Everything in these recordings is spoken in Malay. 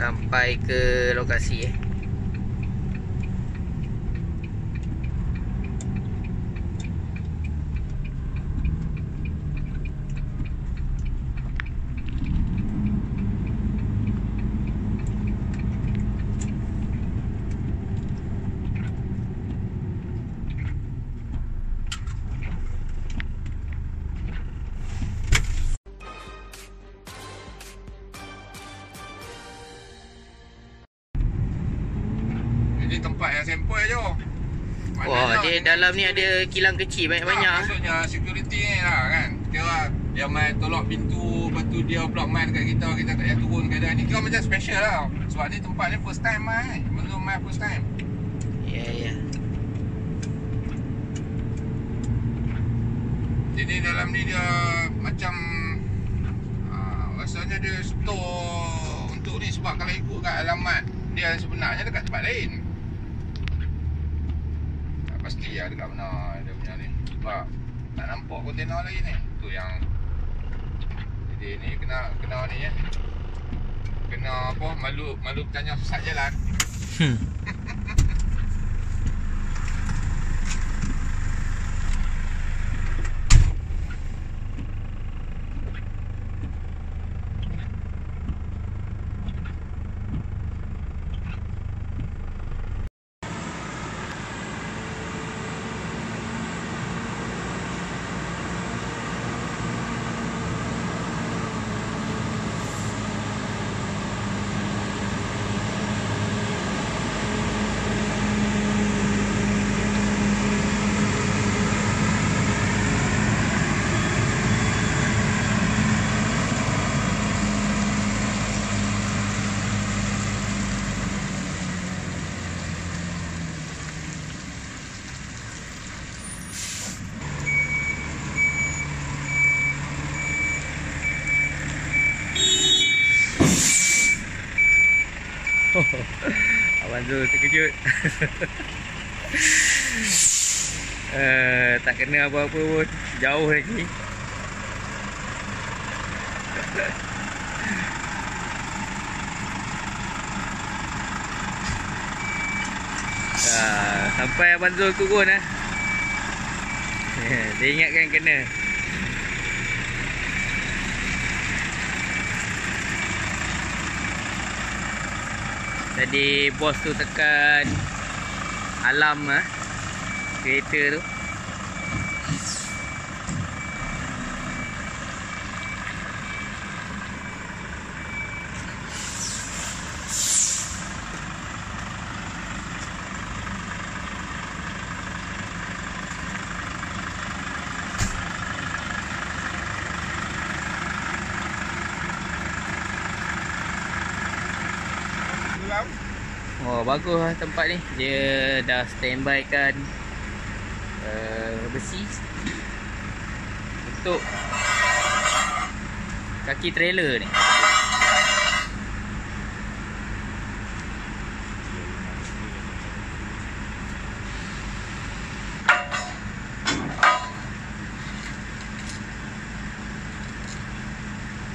sampai ke lokasi eh. Tempat yang sempoi je. Wah, dia dalam ni ada kilang kecil banyak-banyak. Ha, maksudnya security ni lah kan. Kira dia main tolak pintu, lepas tu dia pula main dekat kita, kita tak payah turun keadaan ni. Kira macam special lah. Sebab ni tempat ni first time main. Belum main first time. Ya, ya. Jadi dalam ni dia macam uh, rasanya dia store untuk ni sebab kalau ikut kat alamat dia sebenarnya dekat tempat lain. Pasti lah dekat mana dia punya ni. Sebab tak nampak kontainer lagi ni. Tu yang jadi ni kena kena ni ya. Kena apa malu malu bertanya sesat jalan. Hmm. Zul terkejut. uh, tak kena apa-apa pun. Jauh lagi. Uh, sampai Abang Zul turun eh. Dia ingatkan kena. Tadi bos tu tekan alam ah kereta tu. Dalam Oh bagus lah tempat ni. Dia dah standby kan uh, besi untuk kaki trailer ni.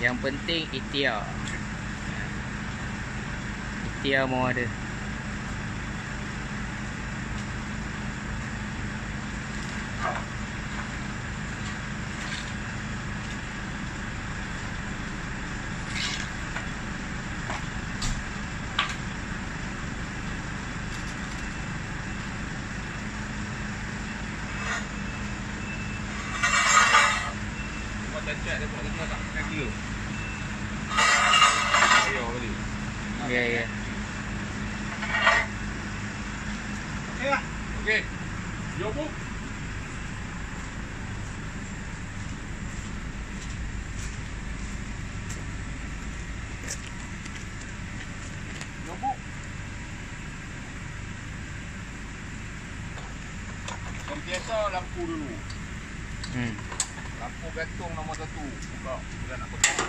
Yang penting ikhtiar. Ikhtiar mau ada. Buat dah check dia buat kena tak kaki tu. Ayo balik. Ya ya. Okey lah. Okey. Yo bu. Yo bu. Sentiasa lampu dulu. Hmm. Lampu gantung nombor satu. Buka. Bila nak potong.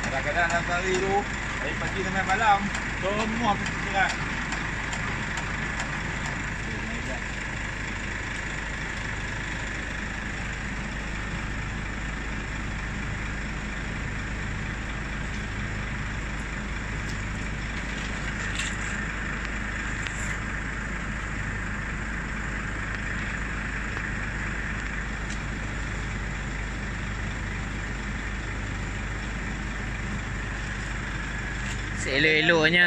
Kadang-kadang dalam sehari tu Dari pagi sampai malam. Semua Seelok-eloknya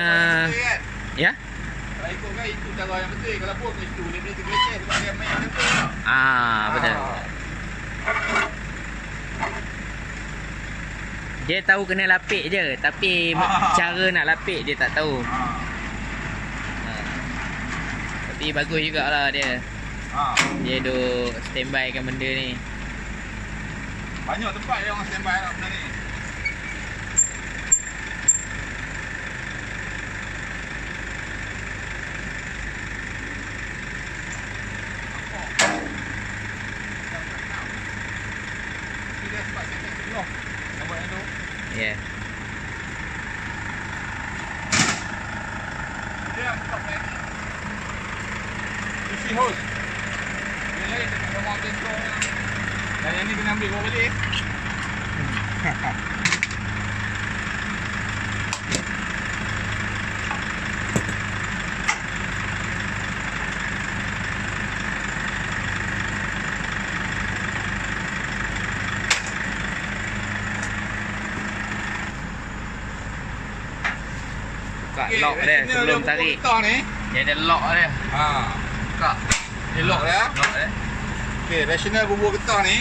Ya? Dia dia Ah, betul. Dia tahu kena lapik je Tapi Ah. cara nak lapik dia tak tahu ha. Tapi bagus jugalah dia Ha. Dia duk standby kan benda ni Banyak tempat yang orang standby nak benda ni Dia sebab saya tak sebelum Nak buat yang tu Ya yeah. Dia yang stop ni Isi hose Dia lain dia kena mau control Dan yang ni kena Buka Okey, lock dia sebelum tarik ni Dia ada lock dia Ha Buka Dia lock dia Lock dia Okey, rasional bubur getah ni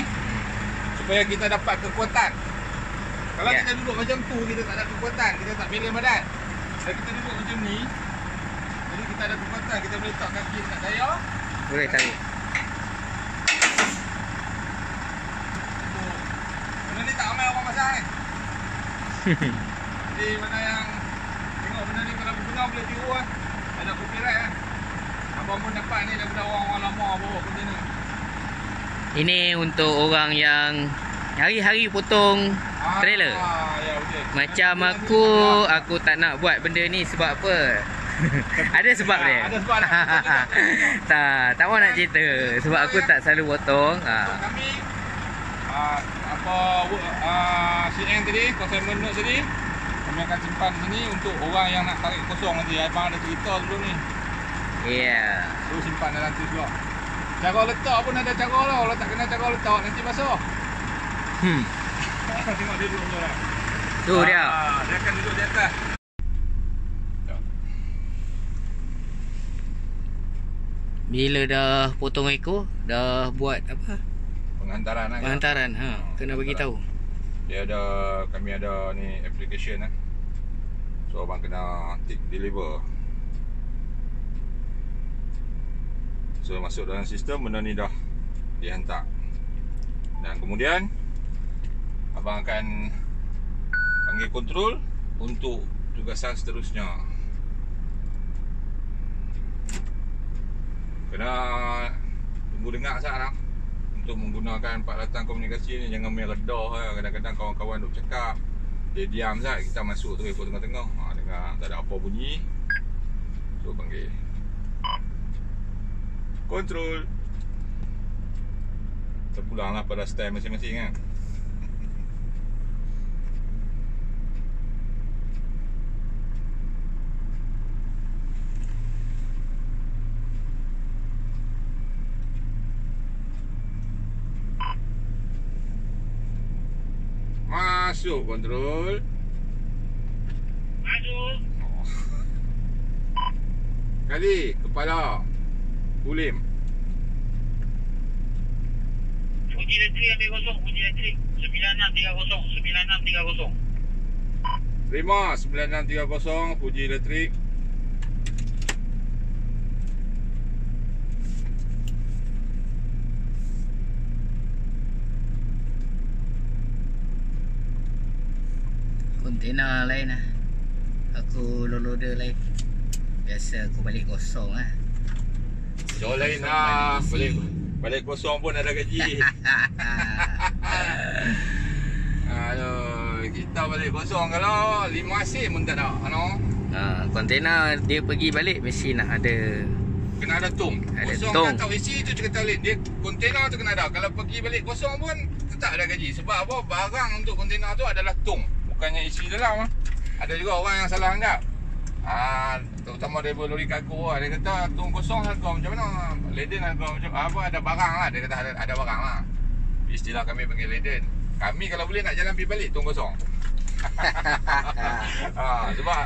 supaya kita dapat kekuatan. Kalau Ya. kita duduk macam tu, kita tak ada kekuatan, kita tak bela badan. Kalau kita duduk macam ni, jadi kita ada kekuatan, kita boleh letak kaki dekat daya. Boleh tarik. Benda ni tak ramai orang pasang kan. jadi mana yang tengok benda ni kalau benar boleh tiru kan. Ada copyright kan. Abang pun dapat ni daripada orang-orang lama bawa benda ni. Ini untuk orang yang Hari-hari potong trailer Ah, ya betul. Macam Nanti- aku Aku tak nak buat benda ni sebab apa Ada sebab Ah, dia ada sebab dia. Tak Tak mahu nak cerita Sebab aku tak selalu potong ha. kami uh, apa uh, CN tadi consignment note tadi kami akan simpan sini untuk orang yang nak tarik kosong nanti. Abang ada cerita dulu ni. Yeah tu simpan dalam tu juga. Cara letak pun ada cara lah. Kalau tak kena cara letak nanti basah. Hmm. tengok dia duduk tu lah Tu dia. Ah, dia akan duduk di atas. Bila dah potong ekor Dah buat apa? Pengantaran lah. Kan? Pengantaran ha. Kena bagi tahu dia ada kami ada ni application lah so abang kena tick deliver. So masuk dalam sistem benda ni dah dihantar. Dan kemudian abang akan panggil kontrol untuk tugasan seterusnya. Kena tunggu dengar sekarang untuk menggunakan peralatan komunikasi ni jangan main redah lah. kadang-kadang kawan-kawan duk cakap dia diam sat kita masuk tu ikut tengah-tengah. Ha, dengar tak ada apa bunyi. So panggil. Kontrol terpulang lah pada style masing-masing kan Masuk kontrol Masuk. Kali kepala Bulim Uji elektrik ambil kosong. Uji elektrik. 9630. 9630. Terima 9630 Puji Elektrik Kontena lain lah Aku loader lain Biasa aku balik kosong lah Jauh lain lah Balik Balik kosong pun ada gaji Aduh, kita balik kosong kalau 5 sen pun tak ada. Ano? Ha, kontena dia pergi balik mesti nak ada. Kena ada tong. Ada kosong tong. tak tahu isi tu cerita lain. Dia kontena tu kena ada. Kalau pergi balik kosong pun tetap ada gaji. Sebab apa? Barang untuk kontena tu adalah tong. Isi dalam. ah. Ada juga orang yang salah anggap. Ah, terutama dari lori kargo lah. Dia kata tong kosong harga macam mana? Laden harga macam apa? Ada barang lah. Dia kata ada, ada barang lah. Istilah kami panggil laden. Kami kalau boleh nak jalan pergi balik tong kosong. ha, sebab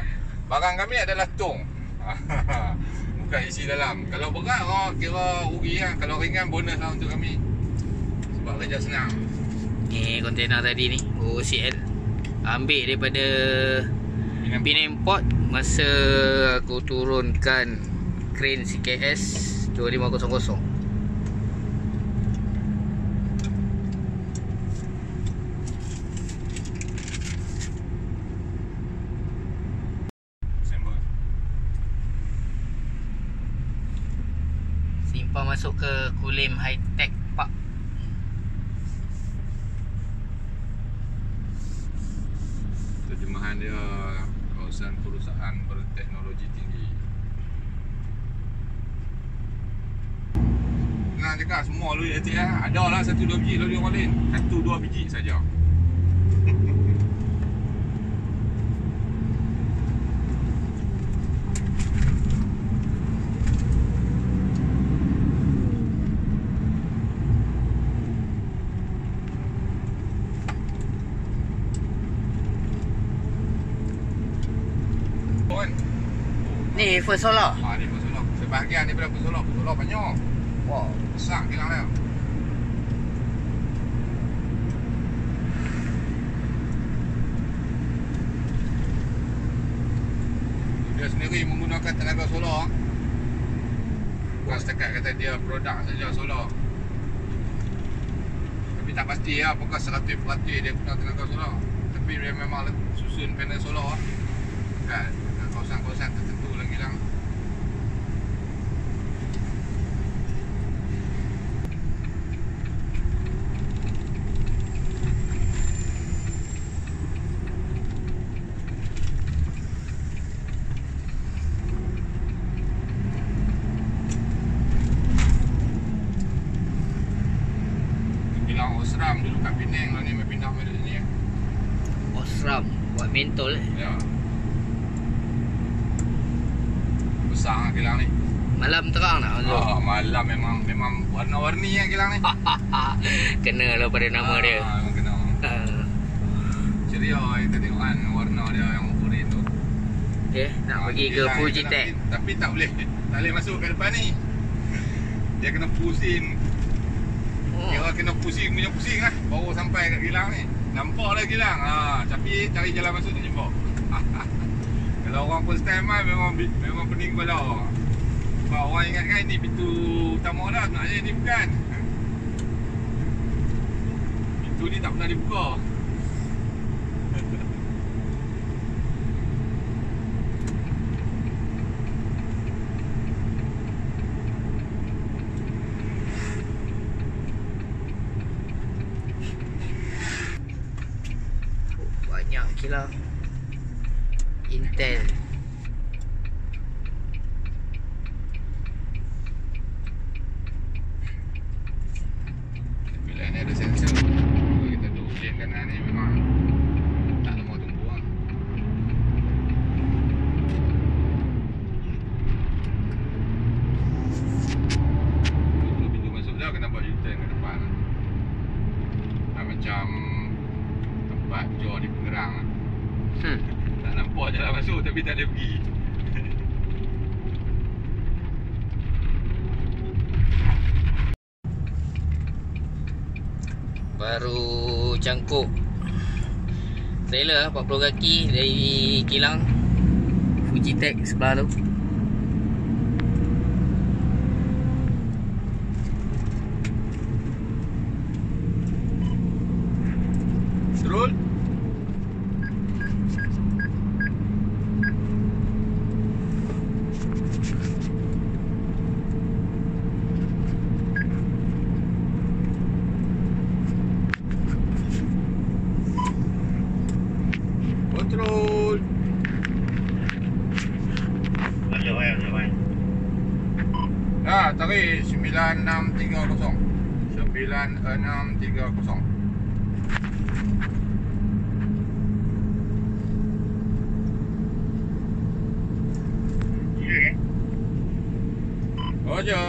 barang kami adalah tong. Bukan isi dalam. Kalau berat oh, kira rugi lah. Kalau ringan bonus lah untuk kami. Sebab kerja senang. Ni kontena tadi ni OCL ambil daripada Penang- Port masa aku turunkan crane CKS 2500. Sembang. Simpang masuk ke Kulim High Tech Park. Terjemahan dia kawasan perusahaan berteknologi tinggi. Nak cakap semua lori elektrik lah. Ada lah satu dua biji lori orang lain. Satu dua biji saja. Kan? Ni First Solar. Ha, ni Pesolok. Sebahagian daripada Pesolok. Pesolok banyak. Wow. Besar kilang dia. Dia sendiri menggunakan tenaga solar. Bukan setakat kata dia produk saja solar. Tapi tak pasti lah apakah 100% dia guna tenaga solar. Tapi dia memang susun panel solar. Kan? Dengan kawasan-kawasan tertentu lagi lah. Kilang Osram dulu kat Penang lah ni Mai pindah mai dekat sini ya. Osram buat mentol eh. Ya. Besar lah kilang ni. Malam terang nak. Oh, malam memang memang warna-warni lah kilang ni. Kena lah pada nama Ah, dia. Memang kena. Ha. Ceria kita tengok kan warna dia yang oren tu. Okay, nak Ah, pergi ke Fuji Tech. nak- Tapi tak boleh. Tak boleh masuk ke depan ni. Dia kena pusing. Oh. Kira kena pusing punya pusing lah Baru sampai kat kilang ni Nampak lah kilang ha, Tapi cari jalan masuk tak jumpa. Kalau orang first time lah Memang memang pening kepala. Sebab orang ingat kan ni pintu utama dah Sebenarnya ni bukan. Pintu ni tak pernah dibuka Banyak kilang. Intel. Bila ni ada sensor Kalau kita duduk lane kanan ni memang Tak lama tunggu lah Dulu pintu masuk dah kena buat U-turn ke depan lah. Tak macam Tempat jor di pengerang lah. Hmm. Tak nampak jalan masuk tapi tak ada pergi Baru cangkuk trailer 40 kaki dari kilang Fuji Tech sebelah tu. Serul control. Masuk eh, masuk eh. Dah, tarik 9630. 9630. Sila. Roger.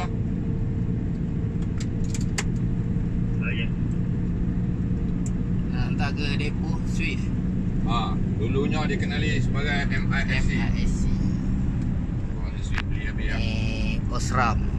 Oh. Nak hantar ke depo Swift. Ha, dulunya dikenali sebagai MISC. MISC. Oh, ya. Eh, Osram.